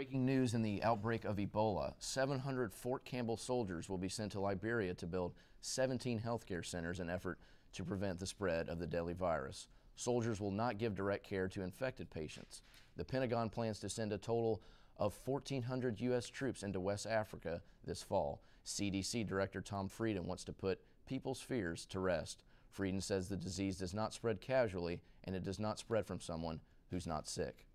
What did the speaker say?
Breaking news in the outbreak of Ebola 700 Fort Campbell soldiers will be sent to Liberia to build 17 healthcare centers in effort to prevent the spread of the deadly virus. Soldiers will not give direct care to infected patients. The Pentagon plans to send a total of 1,400 U.S. troops into West Africa this fall. CDC Director Tom Frieden wants to put people's fears to rest. Frieden says the disease does not spread casually and it does not spread from someone who's not sick.